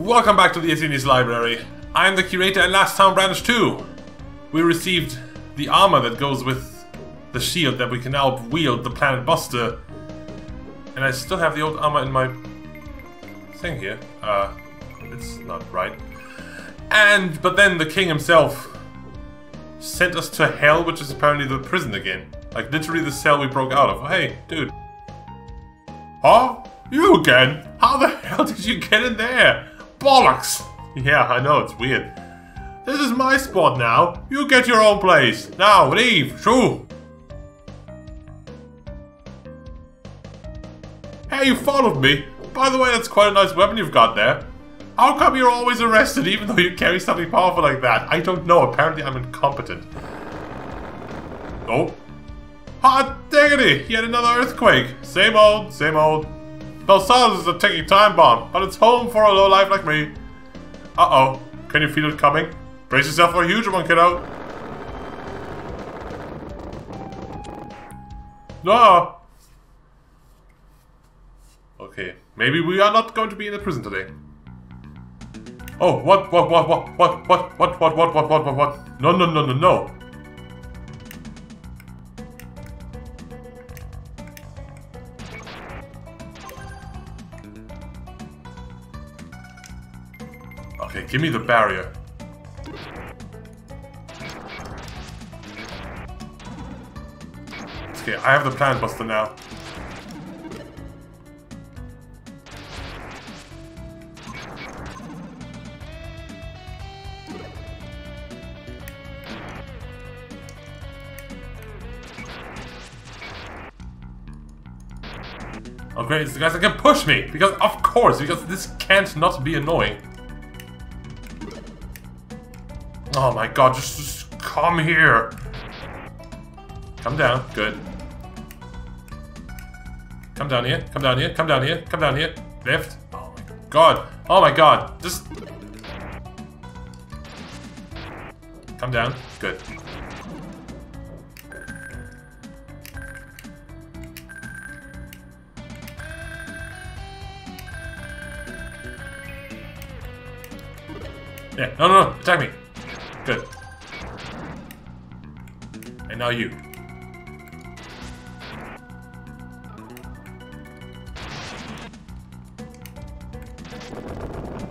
Welcome back to the SNES Library. I'm the curator and last time Brandish 2. We received the armor that goes with the shield that we can now wield the Planet Buster. And I still have the old armor in my thing here. Uh, it's not right. And, but then the king himself sent us to hell, which is apparently the prison again. Like, literally the cell we broke out of. Hey, dude. Huh? You again? How the hell did you get in there? Bollocks! Yeah, I know, it's weird. This is my spot now. You get your own place. Now, leave. Shoo! Hey, you followed me. By the way, that's quite a nice weapon you've got there. How come you're always arrested even though you carry something powerful like that? I don't know. Apparently I'm incompetent. Oh. Hot diggity! Yet another earthquake. Same old, same old. Belsadas is a ticking time bomb, but it's home for a lowlife like me. Uh-oh. Can you feel it coming? Brace yourself for a huge one, kiddo. No. Okay, maybe we are not going to be in the prison today. Oh, what, what, what, what, what, what, what, what, what, what, what, what, what? No, no, no, no, no. Okay, give me the barrier. Okay, I have the Planet Buster now. Oh great, it's the guys that can push me! Because, of course, because this can't not be annoying. Oh my god, just, just come here! Come down, good. Come down here, come down here, come down here, come down here. Lift. Oh my god, oh my god, just... Come down, good. Yeah, no, no, no, attack me. Now you.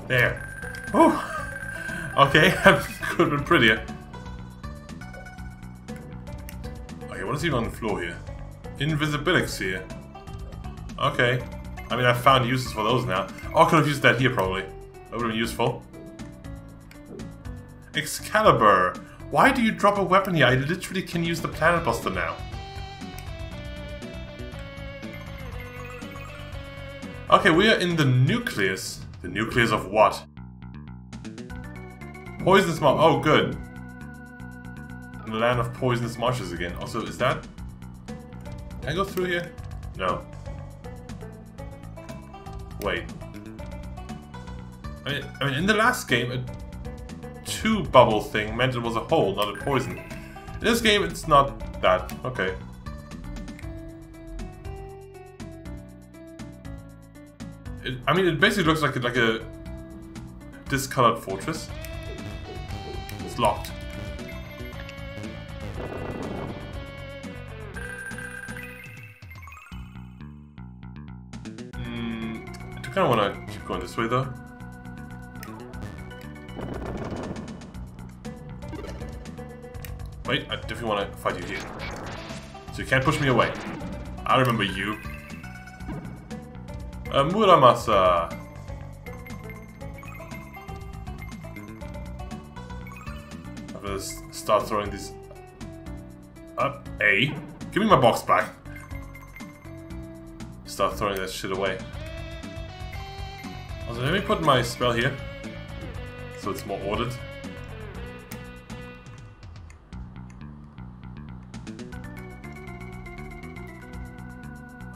There. Whew. Okay, could have been prettier. Okay, what is even on the floor here? Invisibility here. Okay. I mean, I've found uses for those now. Oh, I could have used that here, probably. That would have been useful. Excalibur! Why do you drop a weapon here? I literally can use the Planet Buster now. Okay, we are in the nucleus. The nucleus of what? Poisonous marsh. Oh, good. In the land of poisonous marshes again. Also, is that... Can I go through here? No. Wait. I mean, I mean in the last game, it two bubble thing meant it was a hole, not a poison. In this game, it's not that. Okay. It, I mean, it basically looks like a, like a discolored fortress. It's locked. Mm, I kind of want to keep going this way, though. Wait, I definitely want to fight you here. So you can't push me away. I remember you. Uh, Muramasa. I'm gonna start throwing these up. A. Give me my box back. Start throwing that shit away. Also, let me put my spell here. So it's more ordered.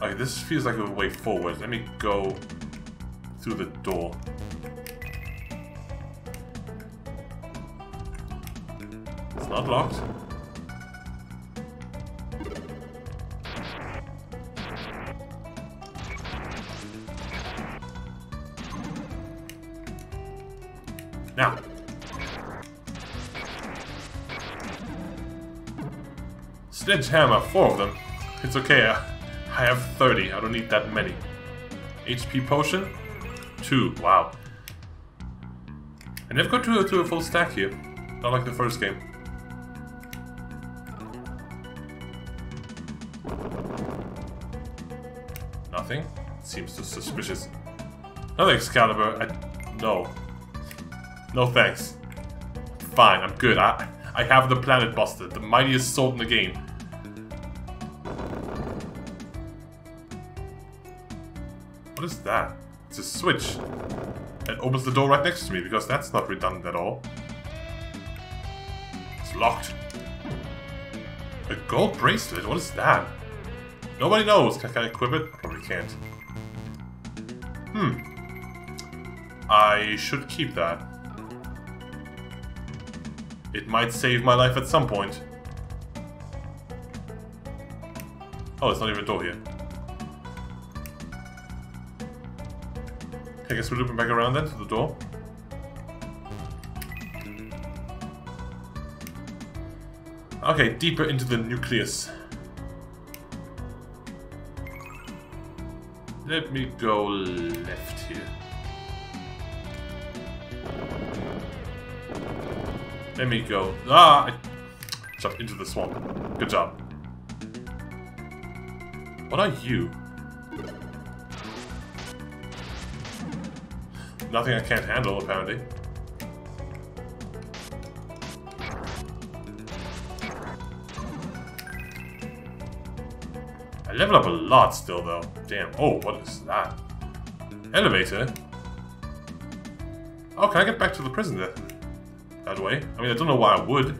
Okay, this feels like a way forward. Let me go through the door. It's not locked. Now. Sledgehammer, four of them. It's okay, uh, I have 30, I don't need that many. HP potion, two, wow. And I never got to, to a full stack here, not like the first game. Nothing, seems suspicious. Another Excalibur, I, no. No thanks. Fine, I'm good, I, I have the Planet Buster, the mightiest sword in the game. What is that? It's a switch. It opens the door right next to me, because that's not redundant at all. It's locked. A gold bracelet? What is that? Nobody knows. Can, I equip it? I probably can't. Hmm. I should keep that. It might save my life at some point. Oh, it's not even a door here. I guess we're looping back around then to the door. Okay, deeper into the nucleus. Let me go left here. Let me go. Ah! I jumped into the swamp. Good job. What are you? Nothing I can't handle, apparently. I level up a lot still, though. Damn. Oh, what is that? Elevator? Oh, can I get back to the prison? That way? I mean, I don't know why I would.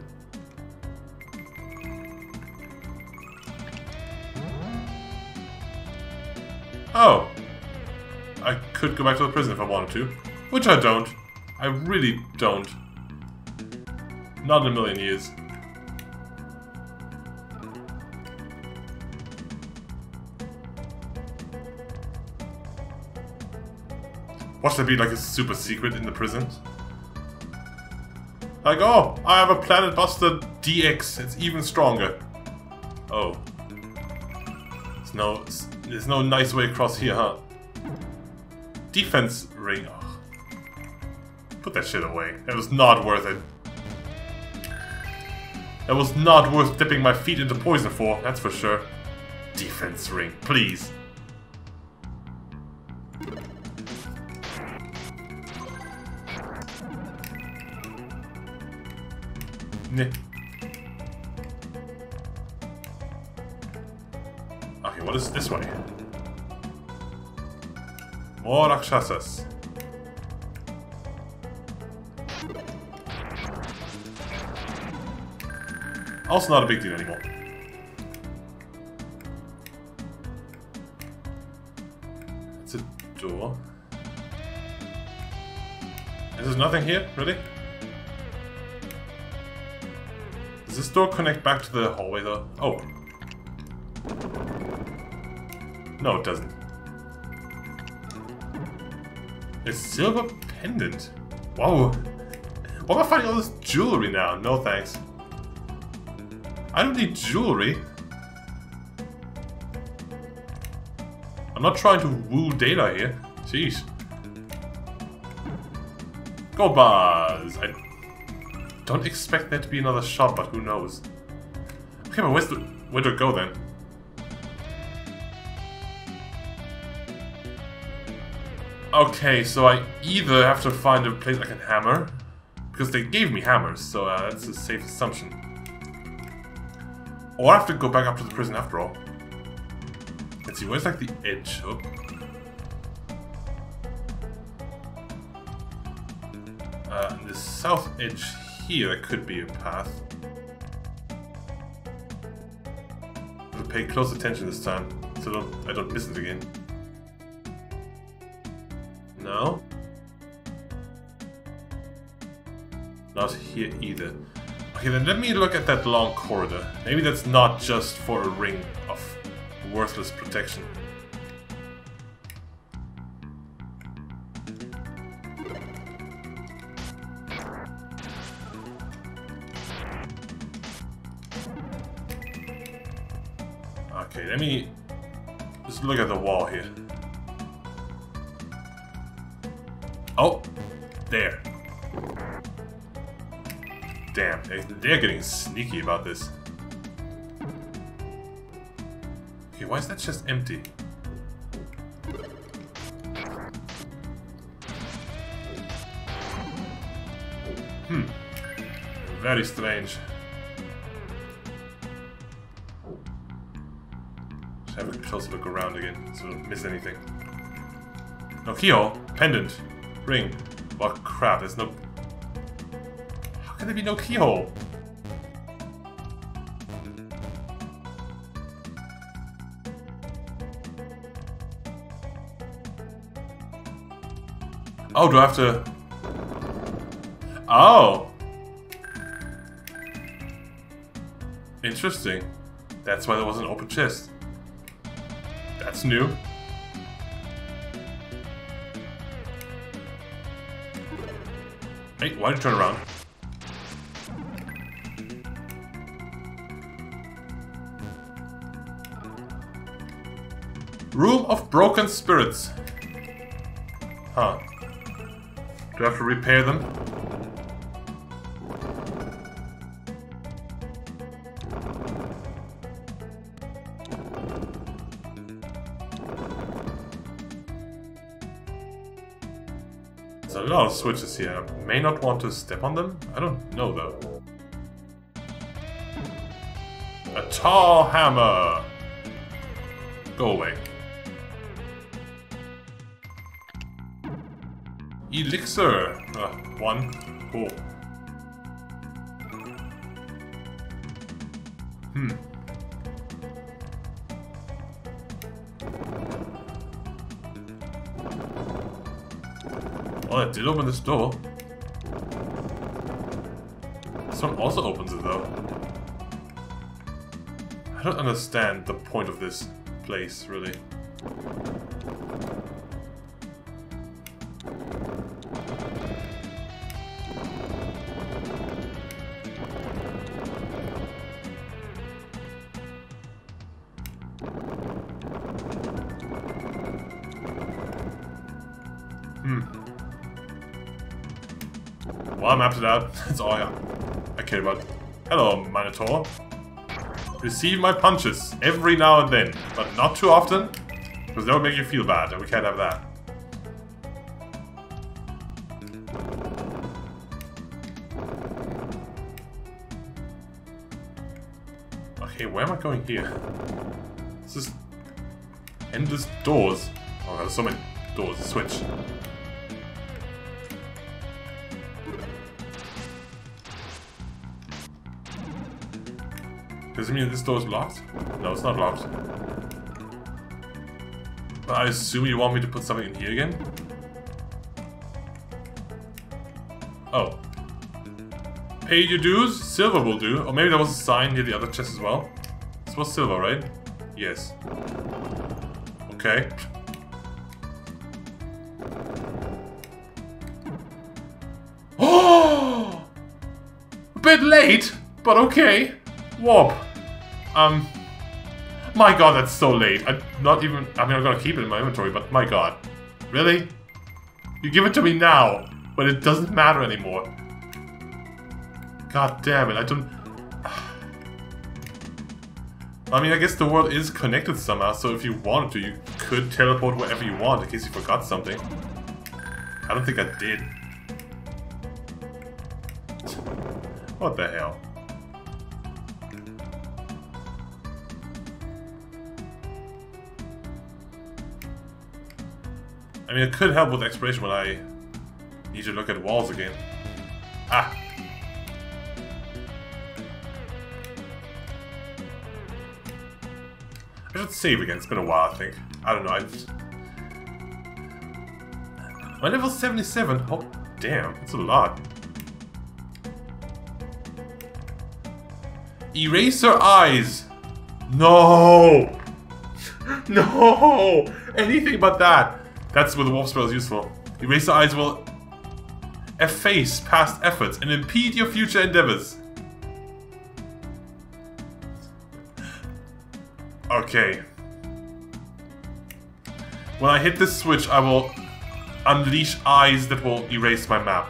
Could go back to the prison if I wanted to. Which I don't. I really don't. Not in a million years. Watch there be like a super secret in the prison? Like, oh, I have a Planet Buster DX. It's even stronger. Oh. There's no, there's no nice way across here, huh? Defense ring. Oh. Put that shit away. It was not worth it. It was not worth dipping my feet into poison for, that's for sure. Defense ring, please. Okay, what is this way? More Rakshasas. Also not a big deal anymore. It's a door. There's nothing here, really? Does this door connect back to the hallway though? Oh. No, it doesn't. A silver pendant. Whoa. Why am I finding all this jewelry now? No thanks. I don't need jewelry. I'm not trying to woo data here. Jeez. Gold bars. I don't expect there to be another shop, but who knows. Okay, but where's the... Where do I go then? Okay, so I either have to find a place I can hammer, because they gave me hammers, so uh, that's a safe assumption. Or I have to go back up to the prison after all. Let's see, where's like the edge? Oh. Uh, the south edge here, could be a path. I'll pay close attention this time, so don't, I don't miss it again. No? Not here either. Okay, then let me look at that long corridor. Maybe that's not just for a ring of worthless protection. Okay, let me just look at the wall here. Damn, they're getting sneaky about this. Okay, why is that just empty? Hmm. Very strange. Just have a closer look around again, so we don't miss anything. No keyhole, pendant, ring. What crap, there's no... There be no keyhole? Oh, do I have to... Oh! Interesting. That's why there was an open chest. That's new. Hey, why did you turn around? Broken Spirits. Huh. Do I have to repair them? There's a lot of switches here. I may not want to step on them. I don't know though. A tall hammer! Go away. Elixir! Uh, one. Cool. Hmm. Oh, that did open this door. This one also opens it though. I don't understand the point of this place, really. It out. That's all I, I care about. Hello, Minotaur. Receive my punches every now and then, but not too often, because that would make you feel bad, and we can't have that. Okay, where am I going here? This is endless doors. Oh, there's so many doors. Switch. Does it mean this door is locked? No, it's not locked. But I assume you want me to put something in here again? Oh. Pay your dues? Silver will do. Or maybe there was a sign near the other chest as well. This was silver, right? Yes. Okay. Oh! A bit late, but okay. Warp. Um. My god, that's so late. I'm not even. I mean, I'm gonna keep it in my inventory, but my god. Really? You give it to me now, but it doesn't matter anymore. God damn it, I don't. I mean, I guess the world is connected somehow, so if you wanted to, you could teleport wherever you want in case you forgot something. I don't think I did. What the hell? I mean, it could help with exploration when I need to look at walls again. Ah! I should save again. It's been a while, I think. I don't know. I just... My level 77? Oh, damn. That's a lot. Eraser eyes! No! No! Anything but that! That's where the Warp Spell is useful. Eraser eyes will efface past efforts and impede your future endeavors. Okay. When I hit this switch, I will unleash eyes that will erase my map.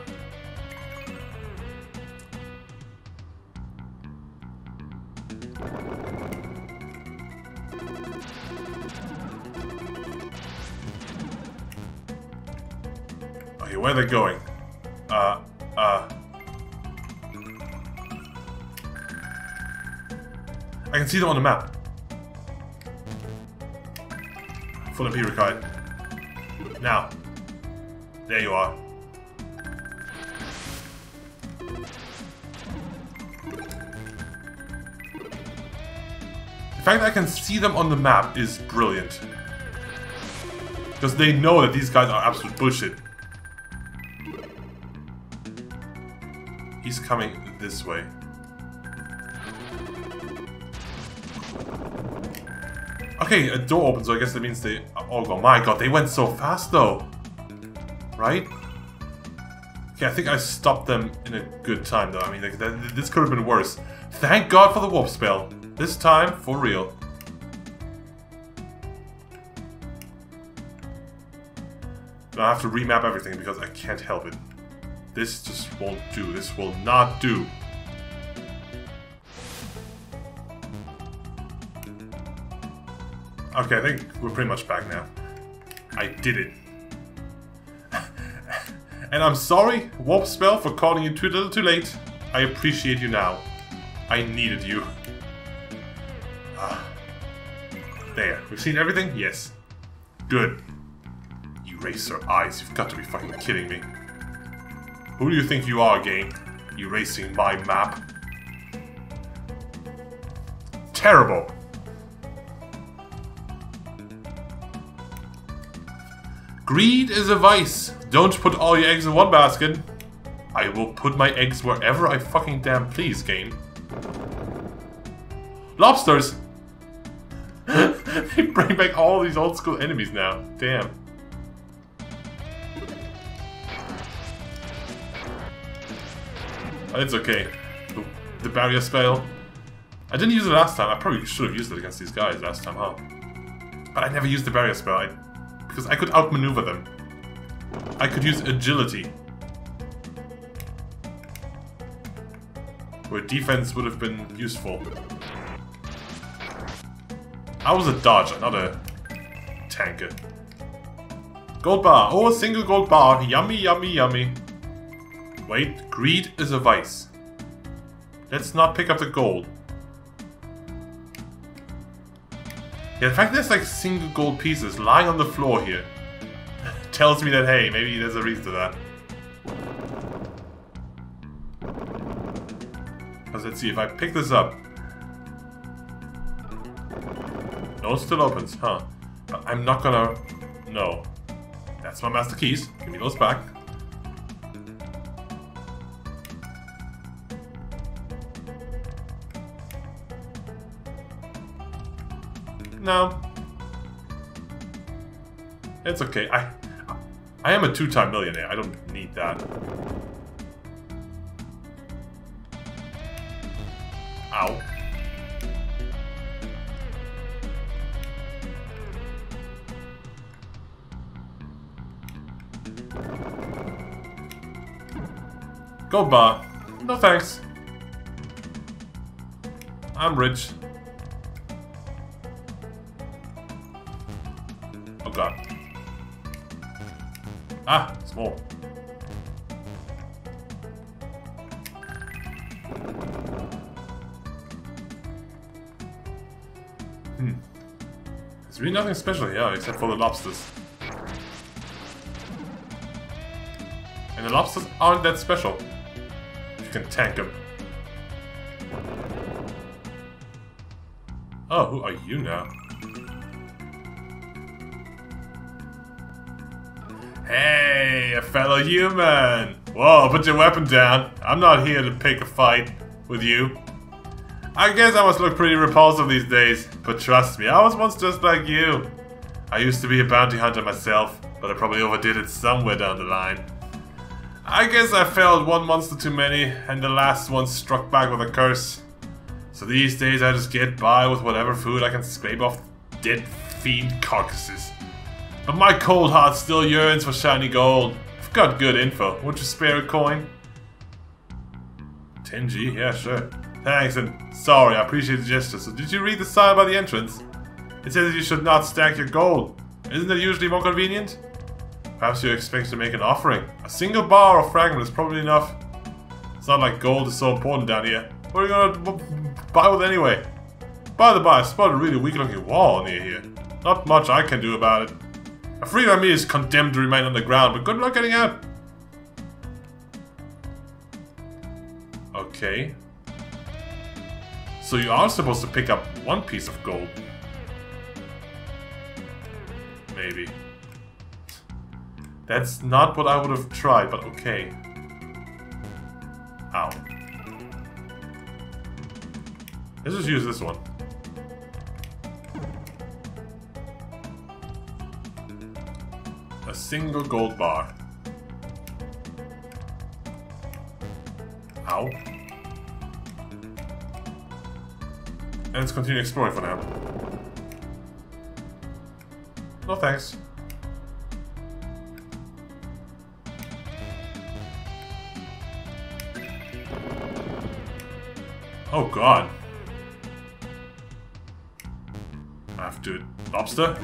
Are they going? Uh, uh... I can see them on the map. Full MP required. Now. There you are. The fact that I can see them on the map is brilliant. Because they know that these guys are absolute bullshit. He's coming this way. Okay, a door opens, so I guess that means they oh all go. My god, they went so fast though. Right? Okay, I think I stopped them in a good time though. I mean, like, this could have been worse. Thank god for the warp spell. This time, for real. I have to remap everything because I can't help it. This just won't do. This will not do. Okay, I think we're pretty much back now. I did it. and I'm sorry, Warp Spell, for calling you too little too late. I appreciate you now. I needed you. Ah. There. We've seen everything? Yes. Good. Eraser eyes. You've got to be fucking kidding me. Who do you think you are, game? Erasing my map? Terrible. Greed is a vice. Don't put all your eggs in one basket. I will put my eggs wherever I fucking damn please, game. Lobsters! they bring back all these old school enemies now. Damn. It's okay. The barrier spell. I didn't use it last time. I probably should have used it against these guys last time, huh? But I never used the barrier spell. I because I could outmaneuver them. I could use agility. Where defense would have been useful. I was a dodger, not a tanker. Gold bar. Oh, a single gold bar. Yummy, yummy, yummy. Wait, greed is a vice. Let's not pick up the gold. Yeah, the fact there's like single gold pieces lying on the floor here tells me that, hey, maybe there's a reason to that. let's see, if I pick this up... No, it still opens, huh? But I'm not gonna... No. That's my master keys. Give me those back. No. It's okay. I I am a two-time millionaire. I don't need that. Ow. Gold bar. No thanks. I'm rich. Ah, small. Hmm. There's really nothing special here except for the lobsters. And the lobsters aren't that special. You can tank them. Oh, who are you now? Hey, a fellow human! Whoa, put your weapon down. I'm not here to pick a fight with you. I guess I must look pretty repulsive these days, but trust me, I was once just like you. I used to be a bounty hunter myself, but I probably overdid it somewhere down the line. I guess I failed one monster too many, and the last one struck back with a curse. So these days I just get by with whatever food I can scrape off dead fiend carcasses. But my cold heart still yearns for shiny gold. I've got good info. Would you spare a coin? 10G? Yeah, sure. Thanks, and sorry, I appreciate the gesture. So did you read the sign by the entrance? It says you should not stack your gold. Isn't it usually more convenient? Perhaps you expect to make an offering. A single bar or fragment is probably enough. It's not like gold is so important down here. What are you gonna buy with anyway? By the by, I spotted a really weak looking wall near here. Not much I can do about it. A is condemned to remain underground, but good luck getting out. Okay. So you are supposed to pick up one piece of gold. Maybe. That's not what I would have tried, but okay. Ow. Let's just use this one. Single gold bar. Ow. And let's continue exploring for now. No thanks. Oh god. I have to... Lobster?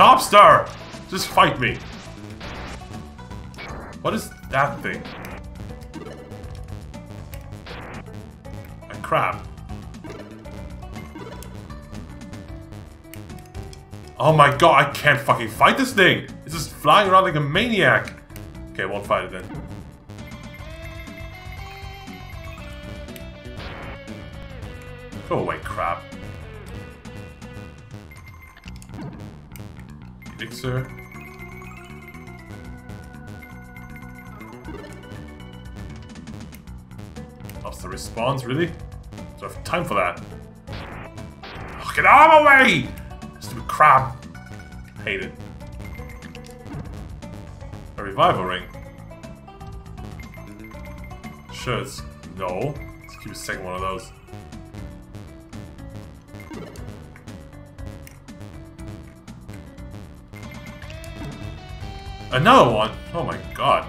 Lobster! Just fight me. What is that thing? A crab. Oh my god, I can't fucking fight this thing! It's just flying around like a maniac! Okay, won't fight it then. Go away, crap. Lost the response, really? Do I have time for that? Oh, get out of my way! Stupid crab. Hate it. A revival ring. Sure, it's... No. Let's keep a second one of those. Another one? Oh my god.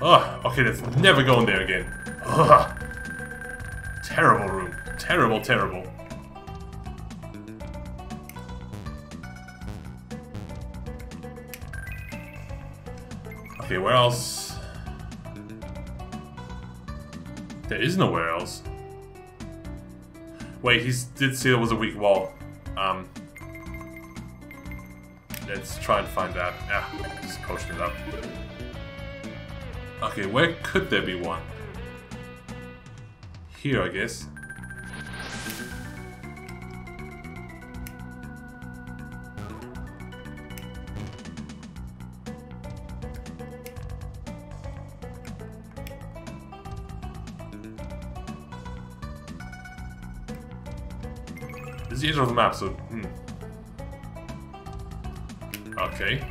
Ugh, okay, let's never go in there again. Ugh. Terrible room. Terrible, terrible. There is nowhere else. Wait, he did say there was a weak wall. Um, let's try and find that. Yeah, just potion it up. Okay, where could there be one? Here, I guess. This is the edge of the map, so... Hmm. Okay.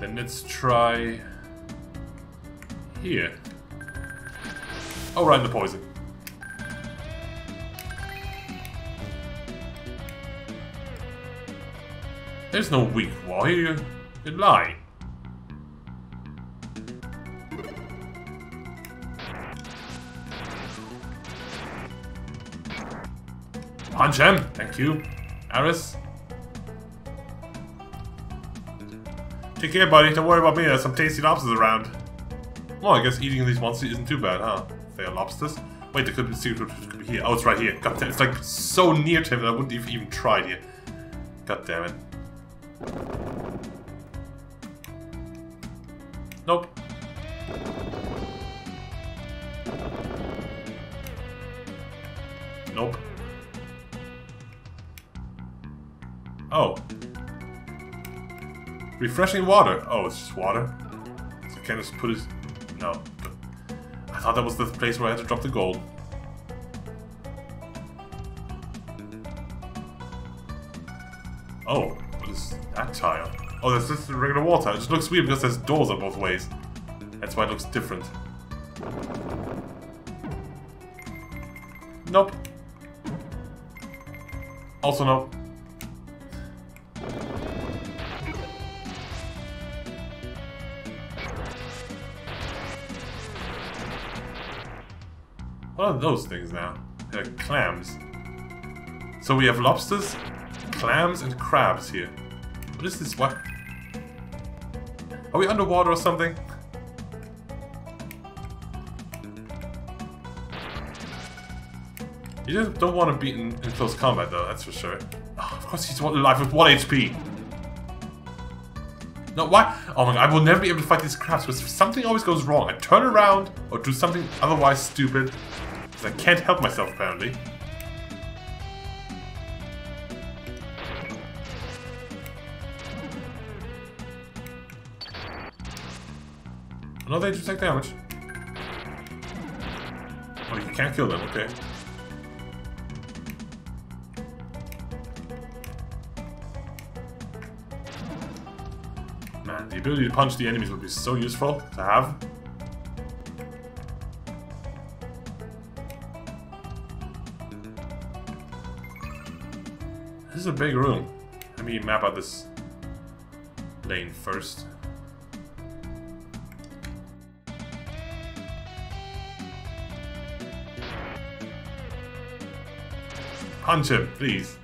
Then let's try... Here. Oh, right, the poison. There's no weak wall here. You lie. Him! Thank you. Ares. Take care, buddy. Don't worry about me. There's some tasty lobsters around. Well, I guess eating these monsters isn't too bad, huh? They are lobsters. Wait, there could be secret could be here. Oh, it's right here. God damn, it's like so near to him that I wouldn't have even tried here. God damn it. Refreshing water. Oh, it's just water. It's can just put it... No. I thought that was the place where I had to drop the gold. Oh, what is that tile? Oh, that's just a regular tile. It just looks weird because there's doors on both ways. That's why it looks different. Nope. Also nope. What are those things now? They're clams. So we have lobsters, clams, and crabs here. What is this? What? Are we underwater or something? You just don't want to be in, in close combat though, that's for sure. Oh, of course he's alive with 1 HP. No, why? Oh my god, I will never be able to fight these crabs because something always goes wrong. I turn around or do something otherwise stupid. I can't help myself apparently. No, they just take damage. Oh, you can't kill them, okay. Man, the ability to punch the enemies would be so useful to have. This is a big room. Let me map out this lane first. Punch him, please.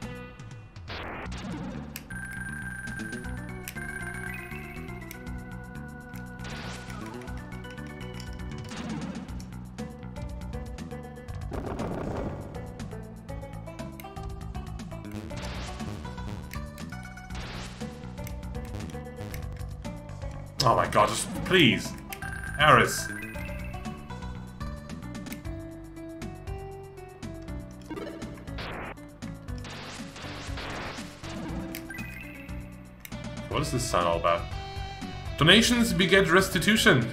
Please. Ares. What is this sign all about? Donations beget restitution.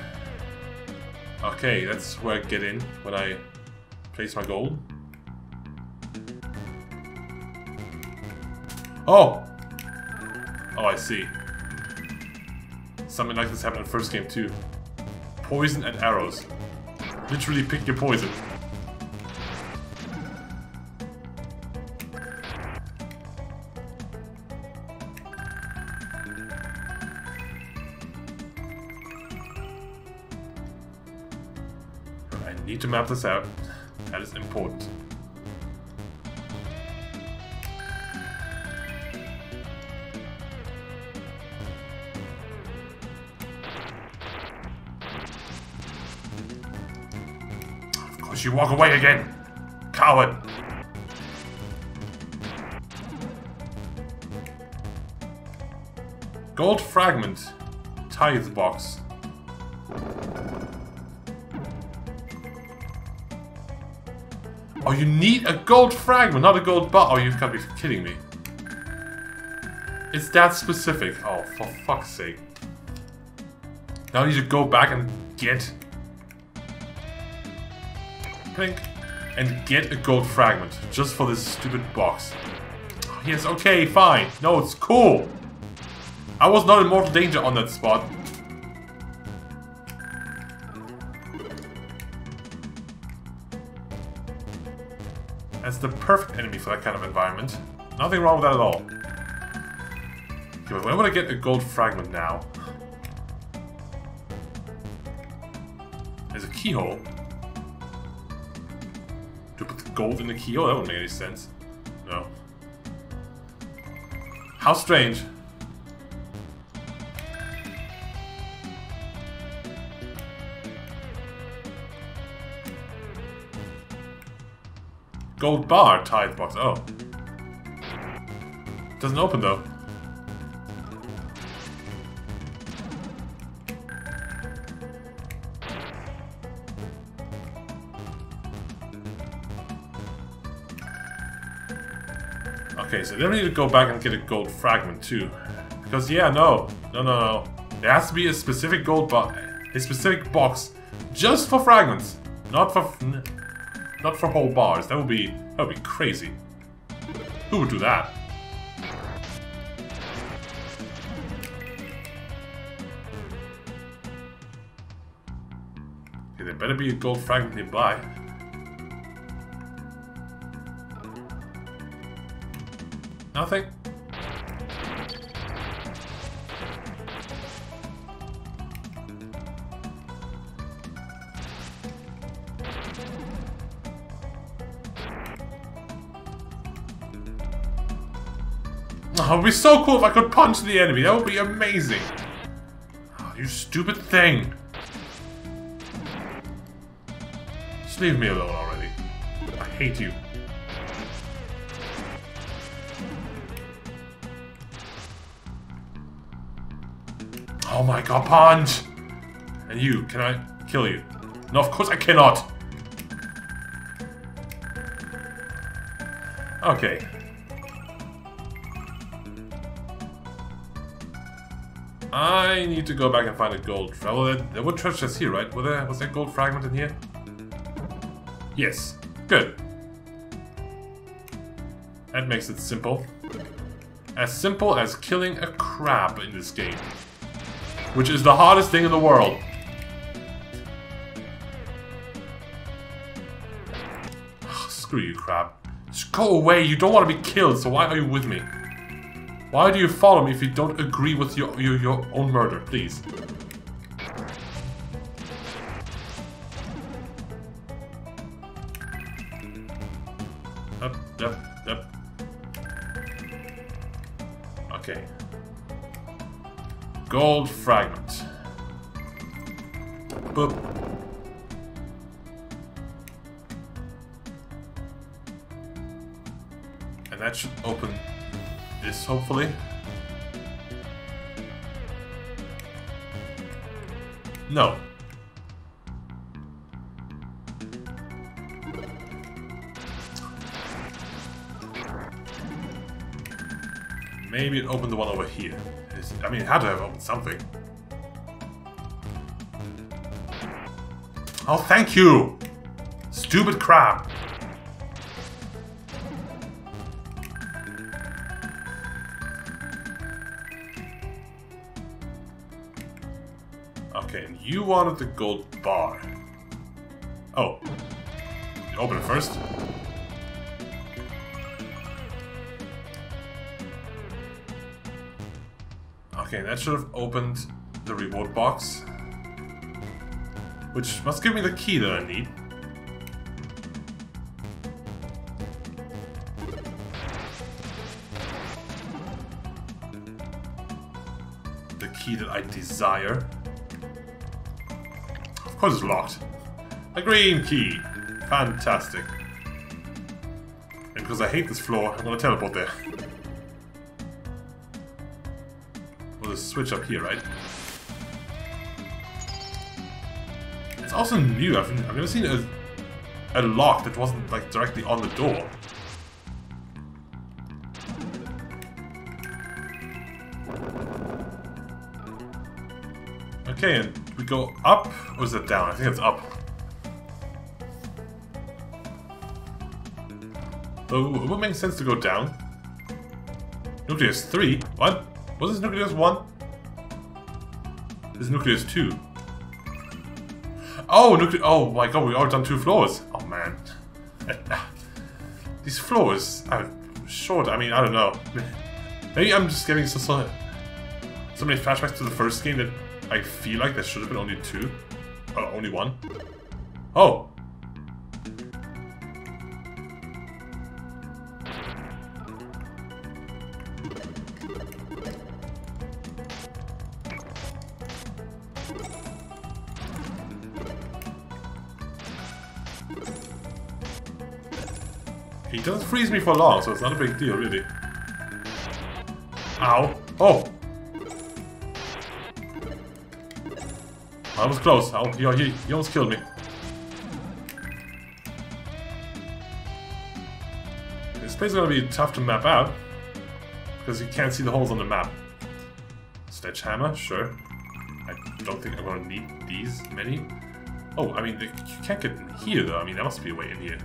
Okay, that's where I get in when I place my gold. Oh! Oh, I see. Something like this happened in first game too. Poison and arrows. Literally pick your poison. I need to map this out. That is important. You walk away again! Coward! Gold fragment. Tithe box. Oh, you need a gold fragment, not a gold bar. Oh, you've got to be kidding me. It's that specific. Oh, for fuck's sake. Now I need to go back and get... Pink. And get a gold fragment. Just for this stupid box. Yes, okay, fine. No, it's cool. I was not in mortal danger on that spot. That's the perfect enemy for that kind of environment. Nothing wrong with that at all. Okay, but where would I get a gold fragment now? There's a keyhole. Gold in the keyhole? Oh, that wouldn't make any sense. No. How strange. Gold bar tithe box. Oh. Doesn't open though. Okay, so then we need to go back and get a gold fragment too. Because yeah, no. No, no, no. There has to be a specific gold. There a specific box just for fragments, not for not for whole bars. That would be that would be crazy. Who would do that? Okay, there better be a gold fragment nearby. Nothing? Oh, it would be so cool if I could punch the enemy. That would be amazing. Oh, you stupid thing. Just leave me alone already. I hate you. My god, punch! And you, can I kill you? No, of course I cannot! Okay. I need to go back and find a gold Well, There, were treasures here, right? There, was there gold fragment in here? Yes. Good. That makes it simple. As simple as killing a crab in this game. Which is the hardest thing in the world. Ugh, screw you, crab. Just go away, you don't want to be killed, so why are you with me? Why do you follow me if you don't agree with your, your, your own murder, please? Gold fragment. Boop. And that should open this, hopefully. No. Maybe it opened the one over here. I mean, it had to have opened something. Oh, thank you! Stupid crap! Okay, and you wanted the gold bar. Oh. You open it first? Okay, that should have opened the reward box. Which must give me the key that I need. The key that I desire. Of course it's locked. A green key. Fantastic. And because I hate this floor, I'm gonna teleport there. switch up here, right? It's also new. I've, I've never seen a, a lock that wasn't like directly on the door. Okay, and we go up, or is it down? I think it's up. Oh, it would make sense to go down. Nucleus 3? What? Was this Nucleus 1? This is Nucleus 2. Oh, Nucleus... Oh my god, we already done two floors. Oh man. These floors are short. I mean, I don't know. Maybe I'm just getting so, so, so many flashbacks to the first game that I feel like there should have been only two. Uh, only one. Oh! Freeze me for long, so it's not a big deal, really. Ow. Oh! I was close. Oh, he, he, he almost killed me. This place is gonna be tough to map out. Because you can't see the holes on the map. Sledgehammer, sure. I don't think I'm gonna need these many. Oh, I mean, you can't get in here though. I mean, there must be a way in here.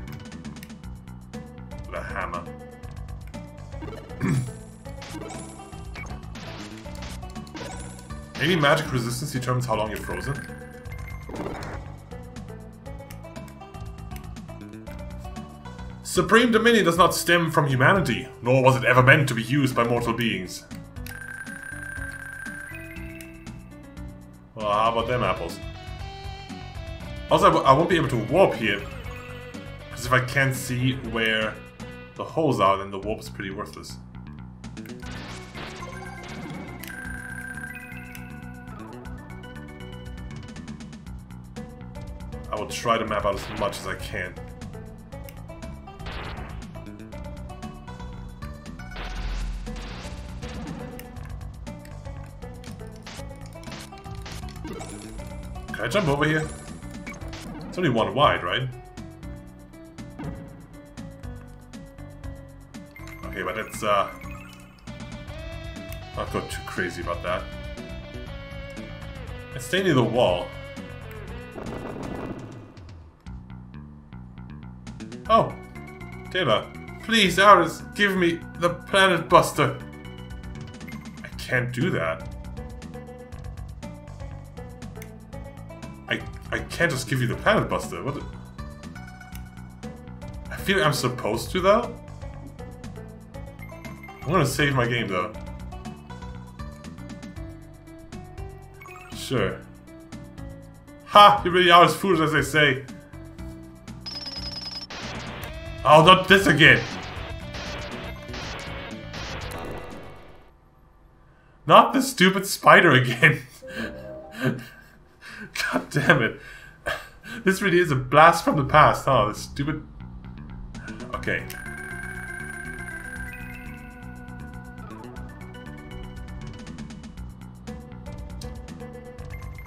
Maybe magic resistance determines how long you're frozen? Supreme Dominion does not stem from humanity, nor was it ever meant to be used by mortal beings. Well, how about them apples? Also, I won't be able to warp here. Because if I can't see where the holes are, then the warp is pretty worthless. Will try to map out as much as I can. Can I jump over here? It's only one wide, right? Okay, but it's, uh... Not go too crazy about that. I stay near the wall. Taylor, please, Ares, give me the Planet Buster! I can't do that. I I can't just give you the Planet Buster. What? I feel like I'm supposed to though. I'm gonna save my game though. Sure. Ha! You really are as foolish as they say. Oh, not this again! Not the stupid spider again! God damn it. This really is a blast from the past, huh? This stupid... Okay.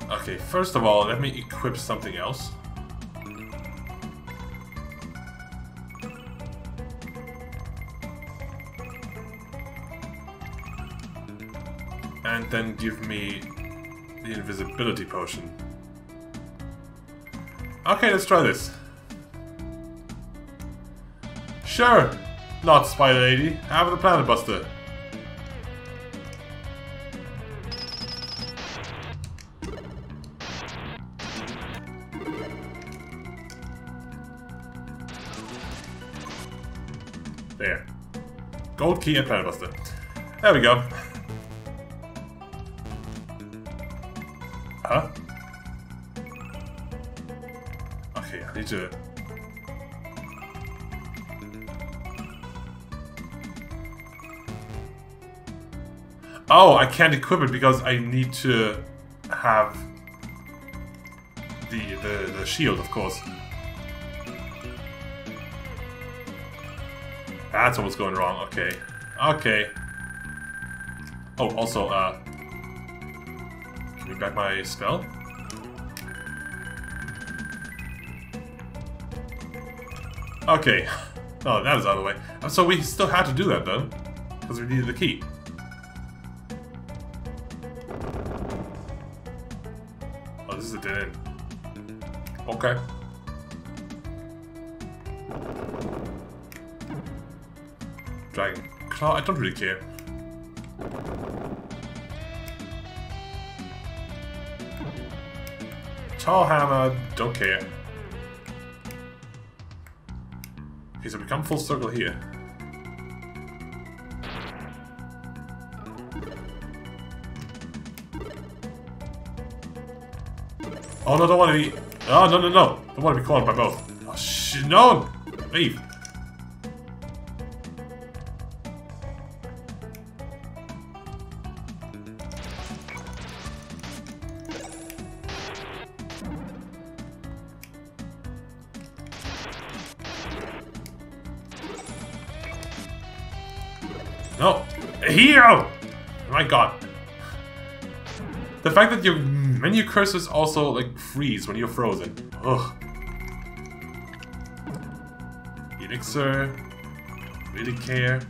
Okay, first of all, let me equip something else. And then give me the invisibility potion. Okay, let's try this. Sure, not Spider Lady. Have the Planet Buster. There. Gold key and Planet Buster. There we go. Oh, I can't equip it because I need to have the, the, the shield, of course. That's what's going wrong. Okay. Okay. Oh, also, uh... Give me back my spell? Okay. Oh, that is out of the way. So we still had to do that, though. Because we needed the key. Is a dead end. Okay. Dragon I don't really care. Tall Hammer, don't care. Okay, so we come full circle here. Oh no, don't want to be... Oh, no, no, no. Don't want to be caught by both. Oh, shit, no! Leave. No. Hero! My god. The fact that your cursors also, like, freeze when you're frozen. Ugh. Elixir. Really care.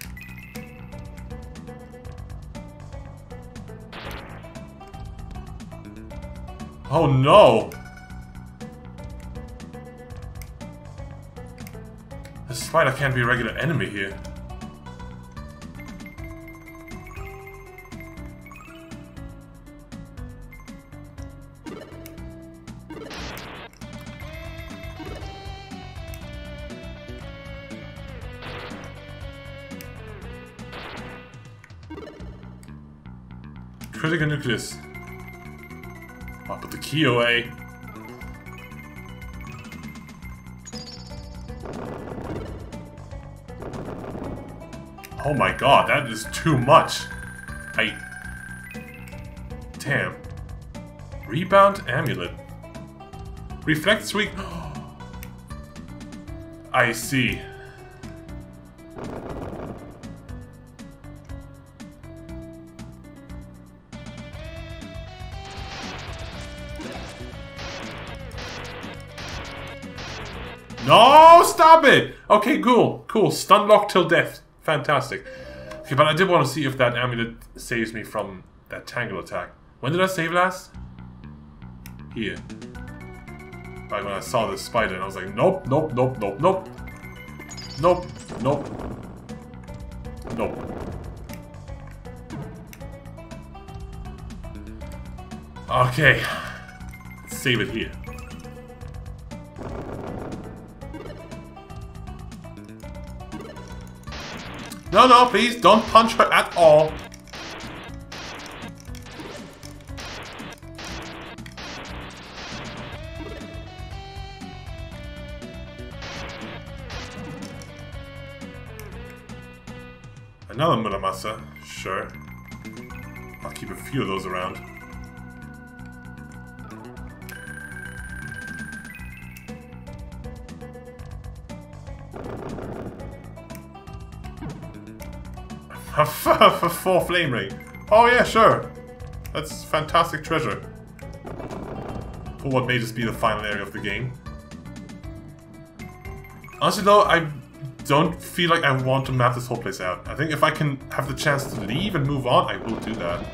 Oh no! The spider can't be a regular enemy here. Critical nucleus. I'll put the key away. Oh my god, that is too much. I... Damn. Rebound amulet. Reflects weak... I see. Okay, cool, cool. Stun lock till death. Fantastic. Okay, but I did want to see if that amulet saves me from that tangle attack. When did I save last? Here. Like when I saw this spider and I was like, nope, nope, nope, nope, nope. Nope, nope. Nope. Okay. Let's save it here. No, no, please don't punch her at all. Another Muramasa, sure. I'll keep a few of those around. For four flame ring. Oh yeah, sure. That's fantastic treasure. For what may just be the final area of the game. Honestly though, I don't feel like I want to map this whole place out. I think if I can have the chance to leave and move on, I will do that.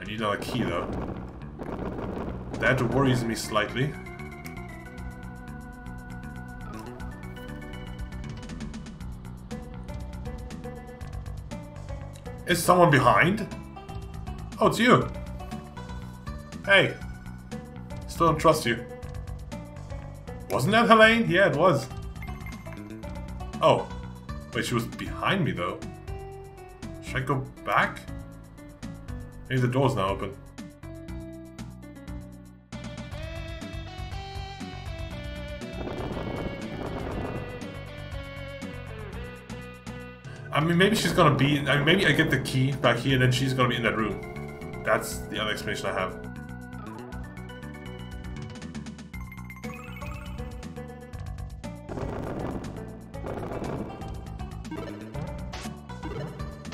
I need another key though. That worries me slightly. Is someone behind? Oh, it's you. Hey. Still don't trust you. Wasn't that Helene? Yeah, it was. Oh. Wait, she was behind me, though. Should I go back? Maybe the door's now open. I mean, maybe she's gonna be... I mean, maybe I get the key back here and then she's gonna be in that room. That's the other explanation I have.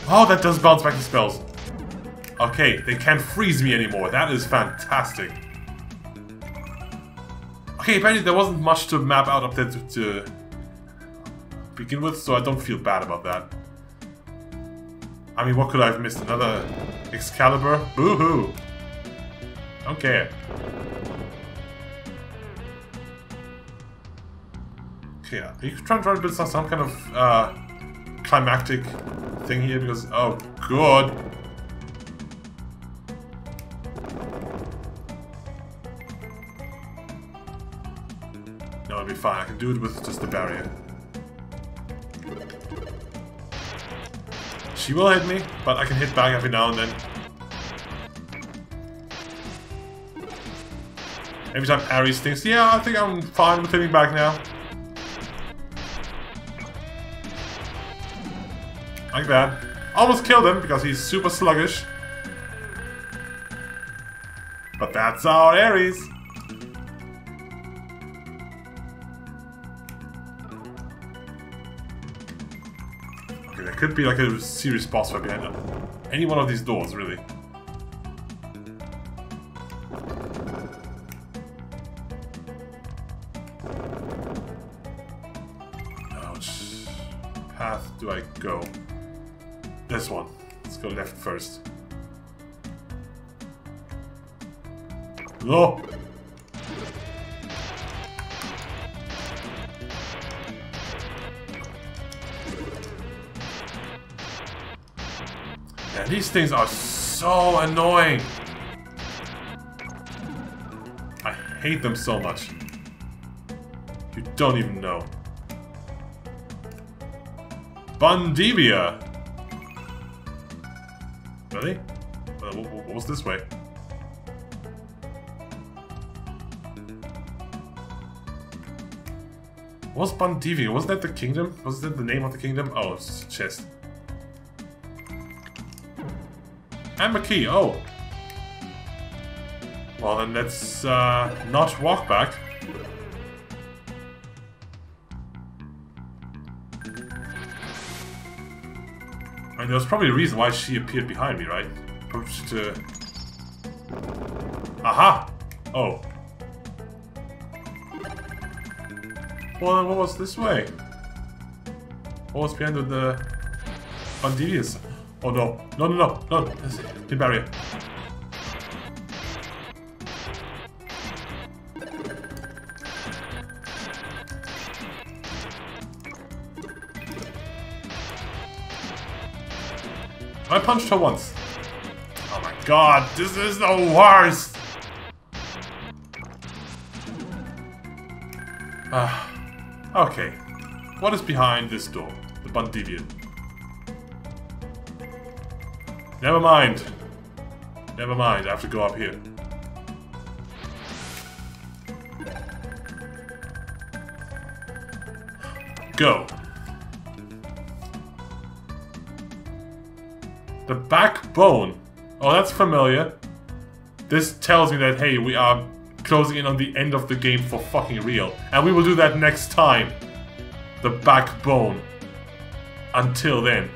Oh, that does bounce back the spells. Okay, they can't freeze me anymore. That is fantastic. Okay, apparently there wasn't much to map out up there to, to begin with, so I don't feel bad about that. I mean, what could I have missed? Another Excalibur? Boo-hoo! Don't care. Okay, are you trying to build some kind of uh, climactic thing here? Because, oh, good. No, it'll be fine. I can do it with just the barrier. She will hit me, but I can hit back every now and then. Every time Ares thinks, yeah, I think I'm fine with hitting back now. Like that. Almost killed him because he's super sluggish. But that's our Ares. Could be like a serious boss fight behind them. Any one of these doors, really. Things are so annoying. I hate them so much. You don't even know. Bundivia! Really? Uh, what, what was this way? What was Bundivia? Was that the kingdom? Wasn't that the name of the kingdom? Oh, it's a chest. And a key, oh. Well then let's uh, not walk back. And there's probably a reason why she appeared behind me, right? To... Aha! Oh. Well, then what was this way? What was behind the... Bandidians? Oh no. No, no, no, no. The barrier. I punched her once. Oh my god, this is the worst! Ah, okay. What is behind this door? The Bandidian. Never mind. Never mind, I have to go up here. Go. The backbone. Oh, that's familiar. This tells me that, hey, we are closing in on the end of the game for fucking real. And we will do that next time. The backbone. Until then.